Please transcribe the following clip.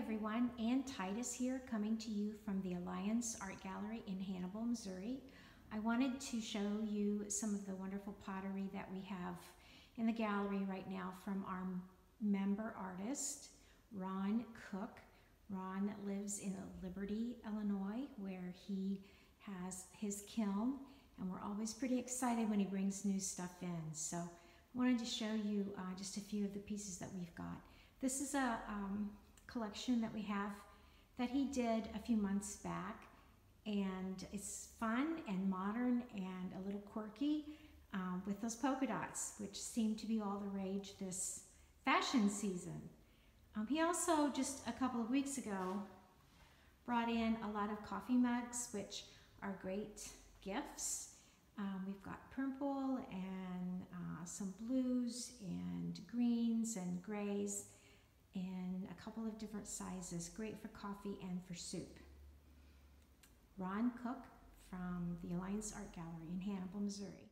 everyone, Ann Titus here coming to you from the Alliance Art Gallery in Hannibal, Missouri. I wanted to show you some of the wonderful pottery that we have in the gallery right now from our member artist, Ron Cook. Ron lives in Liberty, Illinois, where he has his kiln, and we're always pretty excited when he brings new stuff in. So I wanted to show you uh, just a few of the pieces that we've got. This is a um, collection that we have that he did a few months back and it's fun and modern and a little quirky um, with those polka dots which seem to be all the rage this fashion season. Um, he also just a couple of weeks ago brought in a lot of coffee mugs which are great gifts. Um, we've got purple and uh, some blues and greens and grays couple of different sizes, great for coffee and for soup. Ron Cook from the Alliance Art Gallery in Hannibal, Missouri.